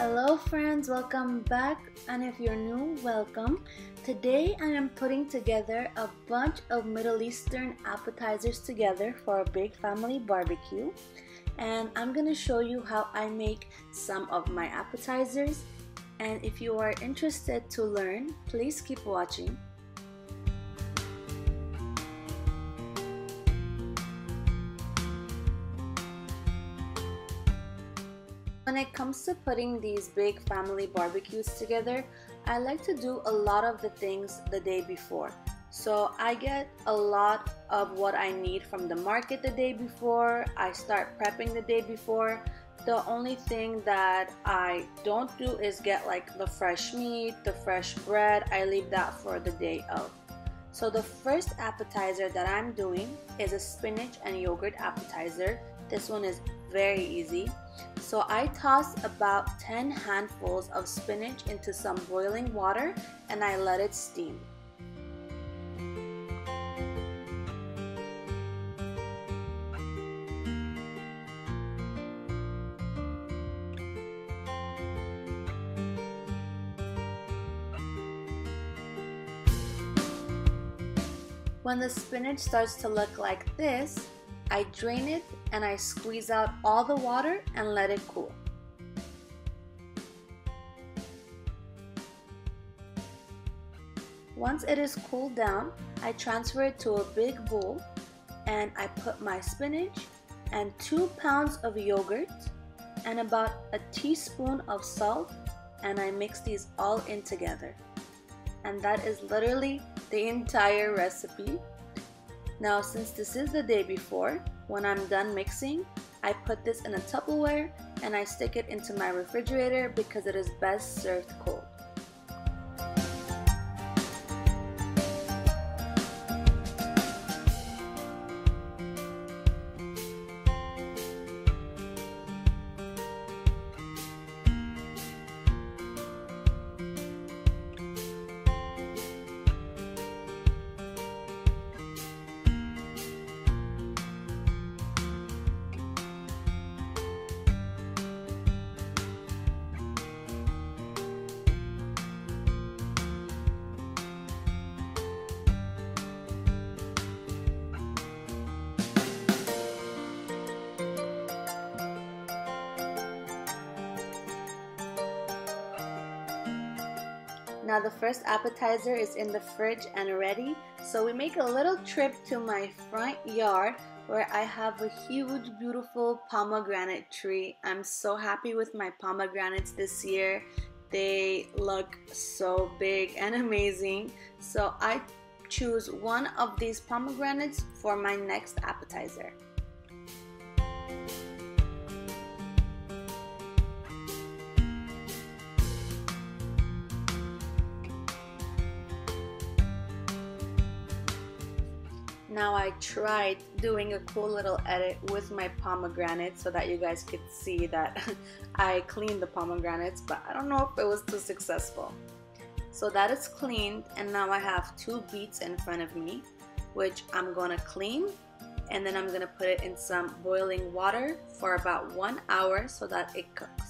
Hello friends, welcome back and if you're new, welcome. Today I am putting together a bunch of Middle Eastern appetizers together for a big family barbecue and I'm gonna show you how I make some of my appetizers and if you are interested to learn, please keep watching. When it comes to putting these big family barbecues together, I like to do a lot of the things the day before. So I get a lot of what I need from the market the day before. I start prepping the day before. The only thing that I don't do is get like the fresh meat, the fresh bread. I leave that for the day of. So the first appetizer that I'm doing is a spinach and yogurt appetizer. This one is very easy. So I toss about 10 handfuls of spinach into some boiling water and I let it steam. When the spinach starts to look like this, I drain it and I squeeze out all the water and let it cool. Once it is cooled down, I transfer it to a big bowl and I put my spinach and 2 pounds of yogurt and about a teaspoon of salt and I mix these all in together. And that is literally the entire recipe now since this is the day before, when I'm done mixing, I put this in a Tupperware and I stick it into my refrigerator because it is best served cold. Now the first appetizer is in the fridge and ready. So we make a little trip to my front yard where I have a huge beautiful pomegranate tree. I'm so happy with my pomegranates this year. They look so big and amazing. So I choose one of these pomegranates for my next appetizer. Now I tried doing a cool little edit with my pomegranate so that you guys could see that I cleaned the pomegranates, but I don't know if it was too successful. So that is cleaned and now I have two beets in front of me, which I'm gonna clean and then I'm gonna put it in some boiling water for about one hour so that it cooks.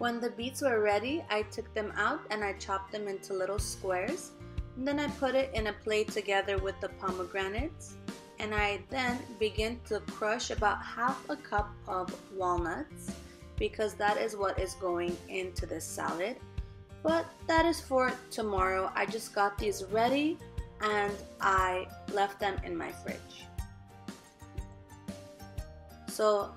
When the beets were ready, I took them out and I chopped them into little squares. Then I put it in a plate together with the pomegranates. And I then begin to crush about half a cup of walnuts because that is what is going into this salad. But that is for tomorrow. I just got these ready and I left them in my fridge. So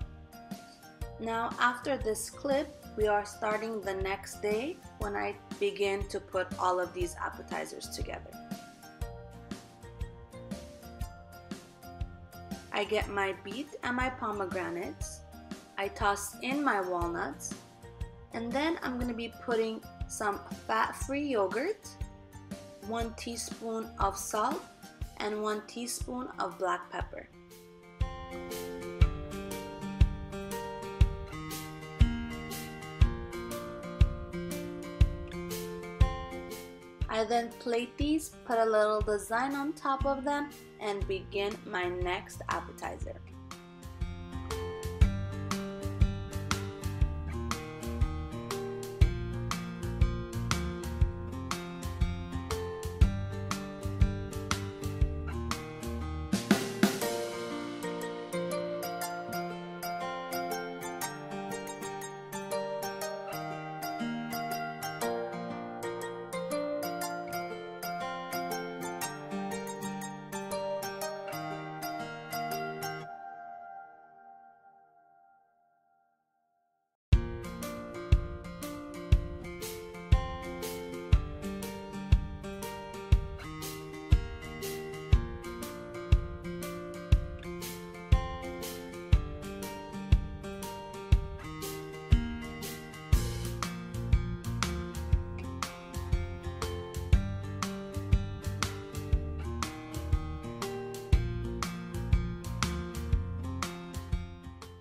now after this clip, we are starting the next day when I begin to put all of these appetizers together. I get my beet and my pomegranates I toss in my walnuts and then I'm gonna be putting some fat-free yogurt, one teaspoon of salt, and one teaspoon of black pepper. I then plate these, put a little design on top of them, and begin my next appetizer.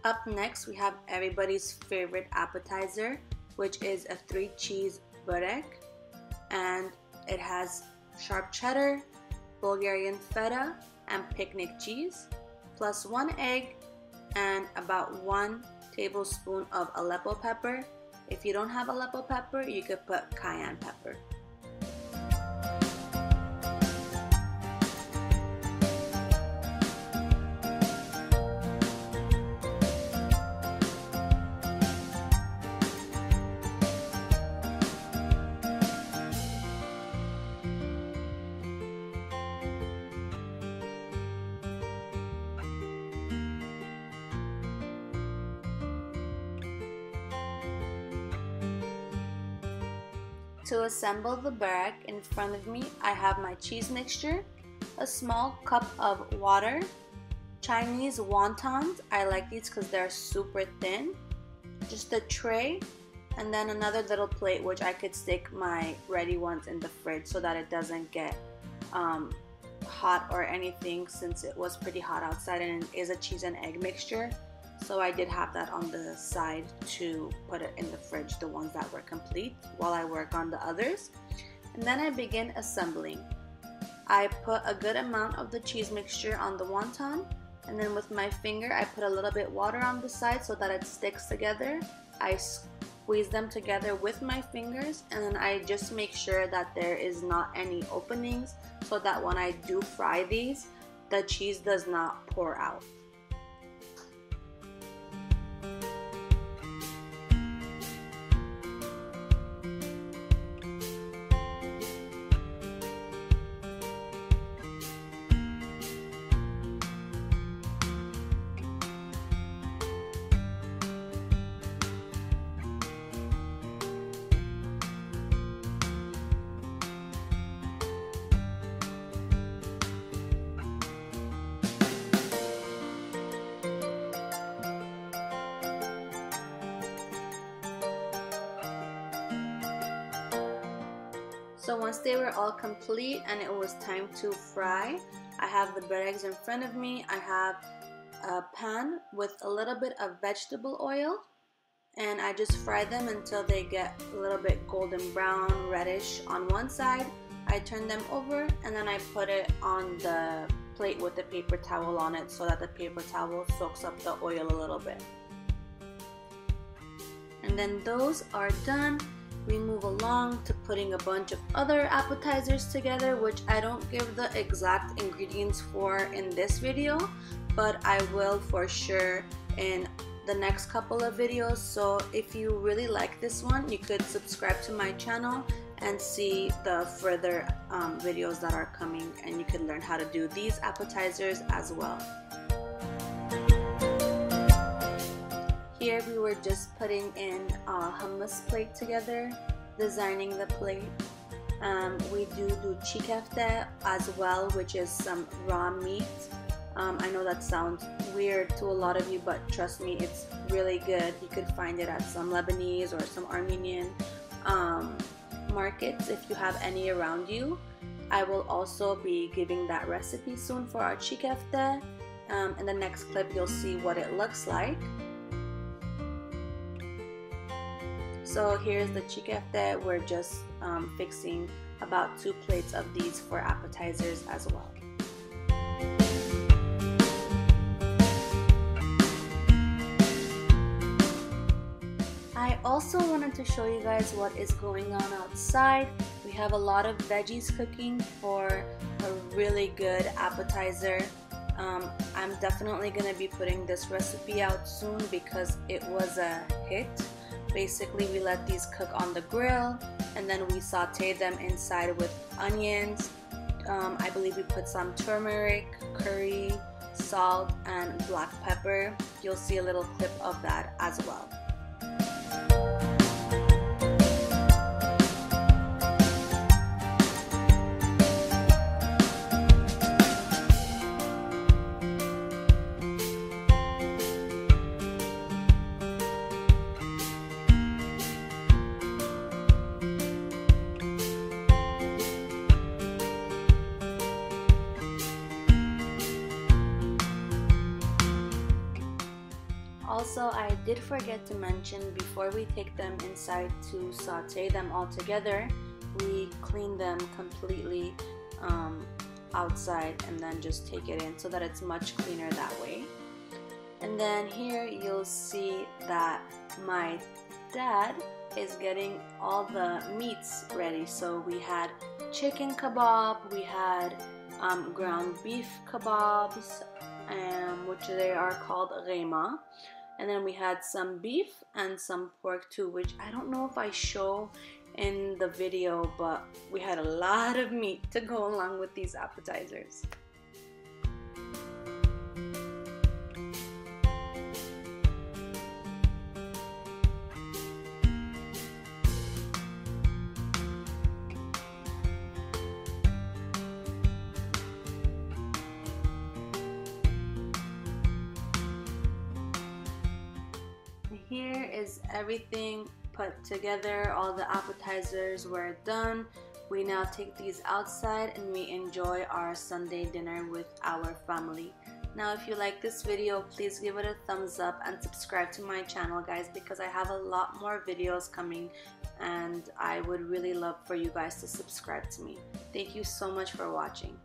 Up next, we have everybody's favorite appetizer, which is a three cheese burek. And it has sharp cheddar, Bulgarian feta, and picnic cheese, plus one egg and about one tablespoon of Aleppo pepper. If you don't have Aleppo pepper, you could put cayenne pepper. To assemble the burek in front of me, I have my cheese mixture, a small cup of water, Chinese wontons, I like these because they're super thin, just a tray, and then another little plate which I could stick my ready ones in the fridge so that it doesn't get um, hot or anything since it was pretty hot outside and is a cheese and egg mixture so I did have that on the side to put it in the fridge, the ones that were complete, while I work on the others. And then I begin assembling. I put a good amount of the cheese mixture on the wonton, and then with my finger I put a little bit water on the side so that it sticks together. I squeeze them together with my fingers and then I just make sure that there is not any openings so that when I do fry these, the cheese does not pour out. So once they were all complete and it was time to fry, I have the bureks in front of me. I have a pan with a little bit of vegetable oil and I just fry them until they get a little bit golden brown, reddish on one side. I turn them over and then I put it on the plate with the paper towel on it so that the paper towel soaks up the oil a little bit. And then those are done we move along to putting a bunch of other appetizers together which I don't give the exact ingredients for in this video but I will for sure in the next couple of videos so if you really like this one you could subscribe to my channel and see the further um, videos that are coming and you can learn how to do these appetizers as well. Were just putting in a hummus plate together, designing the plate. Um, we do do çiğ köfte as well, which is some raw meat. Um, I know that sounds weird to a lot of you, but trust me, it's really good. You could find it at some Lebanese or some Armenian um, markets if you have any around you. I will also be giving that recipe soon for our chikefte. Um, in the next clip, you'll see what it looks like. So here's the chikefte. We're just um, fixing about two plates of these for appetizers as well. I also wanted to show you guys what is going on outside. We have a lot of veggies cooking for a really good appetizer. Um, I'm definitely going to be putting this recipe out soon because it was a hit. Basically, we let these cook on the grill and then we saute them inside with onions. Um, I believe we put some turmeric, curry, salt, and black pepper. You'll see a little clip of that as well. Also, I did forget to mention before we take them inside to saute them all together, we clean them completely um, outside and then just take it in so that it's much cleaner that way. And then here you'll see that my dad is getting all the meats ready. So we had chicken kebab, we had um, ground beef kebabs, um, which they are called rema and then we had some beef and some pork too which I don't know if I show in the video but we had a lot of meat to go along with these appetizers. Everything put together. All the appetizers were done. We now take these outside and we enjoy our Sunday dinner with our family. Now if you like this video, please give it a thumbs up and subscribe to my channel guys because I have a lot more videos coming and I would really love for you guys to subscribe to me. Thank you so much for watching.